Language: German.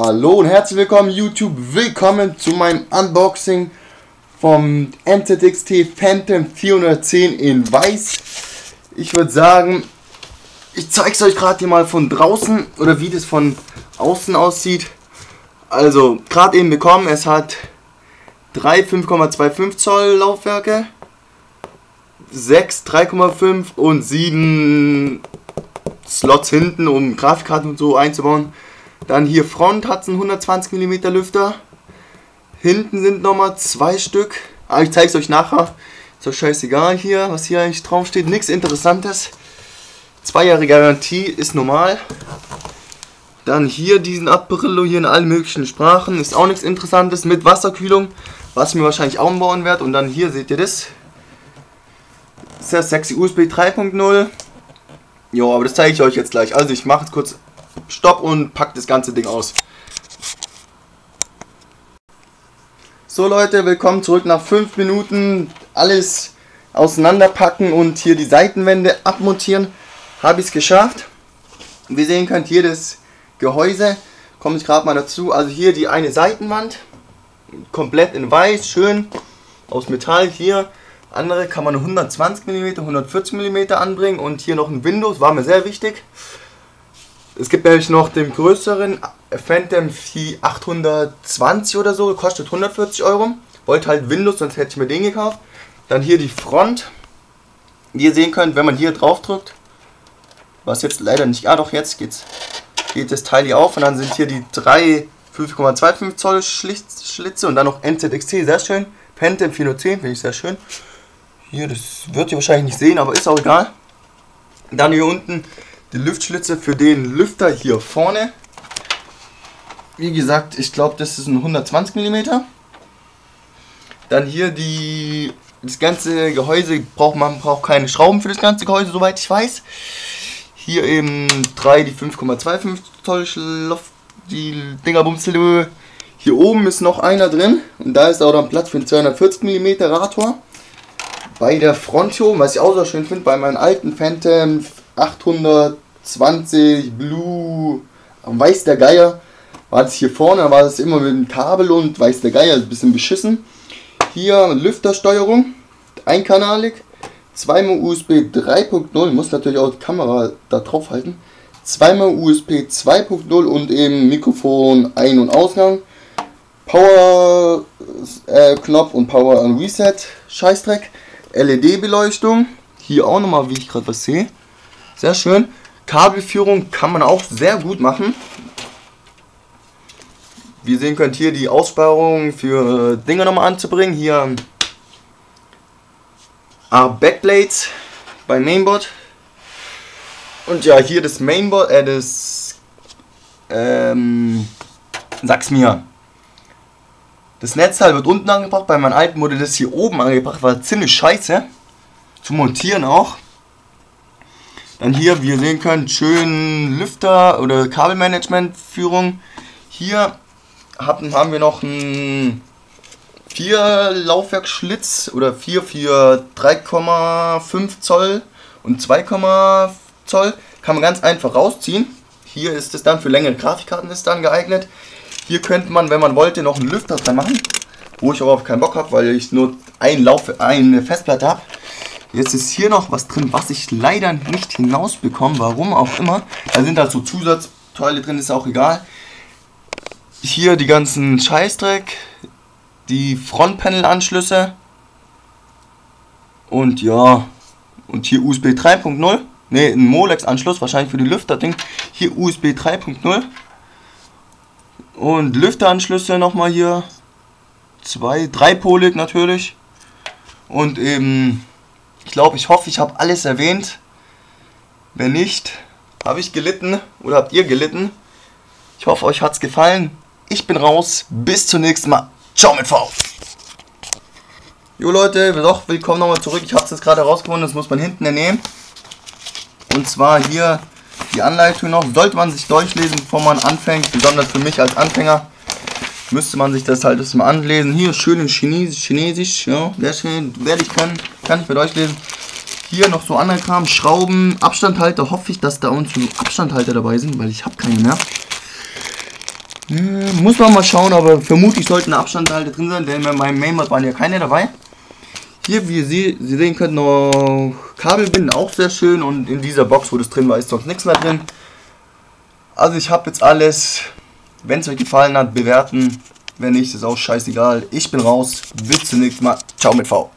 Hallo und herzlich willkommen YouTube, willkommen zu meinem Unboxing vom NZXT Phantom 410 in weiß. Ich würde sagen, ich zeige es euch gerade hier mal von draußen oder wie das von außen aussieht. Also, gerade eben bekommen, es hat drei 5,25 Zoll Laufwerke, 6 3,5 und 7 Slots hinten, um Grafikkarten und so einzubauen. Dann hier Front hat es einen 120 mm Lüfter. Hinten sind nochmal zwei Stück. Aber ich zeige es euch nachher. Ist doch scheißegal hier, was hier eigentlich drauf steht. Nichts Interessantes. Zwei Jahre Garantie ist normal. Dann hier diesen Apparillo hier in allen möglichen Sprachen. Ist auch nichts Interessantes mit Wasserkühlung. Was ich mir wahrscheinlich auch bauen werde. Und dann hier seht ihr das. Sehr sexy USB 3.0. Ja, aber das zeige ich euch jetzt gleich. Also ich mache jetzt kurz Stopp und pack das ganze Ding aus. So Leute, willkommen zurück nach 5 Minuten. Alles auseinanderpacken und hier die Seitenwände abmontieren. Habe ich es geschafft. Wie ihr sehen könnt, hier das Gehäuse. Komme ich gerade mal dazu. Also hier die eine Seitenwand. Komplett in weiß, schön. Aus Metall hier. Andere kann man 120 mm, 140 mm anbringen. Und hier noch ein Windows, war mir sehr wichtig. Es gibt nämlich noch den größeren Phantom 820 oder so, kostet 140 Euro. Wollte halt Windows, sonst hätte ich mir den gekauft. Dann hier die Front. Wie ihr sehen könnt, wenn man hier drauf drückt, was jetzt leider nicht, ah doch jetzt geht's, geht das Teil hier auf und dann sind hier die drei 5,25 Zoll Schlitze und dann noch NZXT, sehr schön. Phantom 410 finde ich sehr schön. Hier, das wird ihr wahrscheinlich nicht sehen, aber ist auch egal. Dann hier unten die Lüftschlitze für den Lüfter hier vorne. Wie gesagt, ich glaube, das ist ein 120 mm. Dann hier die das ganze Gehäuse braucht man braucht keine Schrauben für das ganze Gehäuse, soweit ich weiß. Hier eben drei die 5,25 Zoll Schloff, die Dingerbumsel. Hier oben ist noch einer drin und da ist auch dann Platz für einen 240 mm Rator. Bei der Front hier oben, was ich auch so schön finde, bei meinen alten Phantom 820 Blue, weiß der Geier, war das hier vorne, war das immer mit dem Kabel und weiß der Geier, ein bisschen beschissen. Hier Lüftersteuerung, einkanalig, zweimal USB 3.0, muss natürlich auch die Kamera da drauf halten. Zweimal USB 2.0 und eben Mikrofon Ein- und Ausgang. Power äh, Knopf und Power und Reset Scheißdreck. LED Beleuchtung. Hier auch nochmal, wie ich gerade was sehe. Sehr schön. Kabelführung kann man auch sehr gut machen. Wie ihr sehen könnt, hier die Aussparung für Dinge nochmal anzubringen. Hier ah, Backblades bei Mainboard. Und ja, hier das Mainboard, äh, das, ähm, sag's mir. Das Netzteil wird unten angebracht, bei meinem alten wurde das hier oben angebracht, war ziemlich scheiße. Zu montieren auch. Dann hier, wie ihr sehen könnt, schön Lüfter oder Kabelmanagement-Führung. Hier haben, haben wir noch ein 4 Laufwerksschlitz oder 4 für 3,5 Zoll und 2, Zoll. Kann man ganz einfach rausziehen. Hier ist es dann für längere Grafikkarten ist dann geeignet. Hier könnte man, wenn man wollte, noch einen Lüfter dran machen. Wo ich aber auf keinen Bock habe, weil ich nur ein Lauf, eine Festplatte habe. Jetzt ist hier noch was drin, was ich leider nicht hinausbekomme, warum auch immer. Da sind halt so Zusatzteile drin, ist auch egal. Hier die ganzen Scheißdreck, die Frontpanel-Anschlüsse und ja, und hier USB 3.0. Ne, ein Molex-Anschluss, wahrscheinlich für die Lüfter-Ding. Hier USB 3.0. Und Lüfteranschlüsse nochmal hier. Zwei, dreipolig natürlich. Und eben ich glaube, ich hoffe, ich habe alles erwähnt. Wenn nicht, habe ich gelitten oder habt ihr gelitten. Ich hoffe, euch hat es gefallen. Ich bin raus. Bis zum nächsten Mal. Ciao mit V. Jo Leute, doch, willkommen nochmal zurück. Ich habe es jetzt gerade herausgefunden, das muss man hinten entnehmen. Und zwar hier die Anleitung noch. Sollte man sich durchlesen, bevor man anfängt, besonders für mich als Anfänger müsste man sich das halt mal anlesen. Hier schön in Chinesisch, Chinesisch, ja, sehr schön, werde ich können, kann ich mit euch lesen. Hier noch so andere Kram, Schrauben, Abstandhalter, hoffe ich, dass da so Abstandhalter dabei sind, weil ich habe keine mehr. Hm, muss man mal schauen, aber vermutlich sollten Abstandhalter drin sein, denn bei meinem Mainboard waren ja keine dabei. Hier, wie Sie, Sie sehen können, noch Kabelbinden, auch sehr schön. Und in dieser Box, wo das drin war, ist sonst nichts mehr drin. Also ich habe jetzt alles. Wenn es euch gefallen hat, bewerten. Wenn nicht, ist auch scheißegal. Ich bin raus. Bis zum nächsten Mal. Ciao mit V.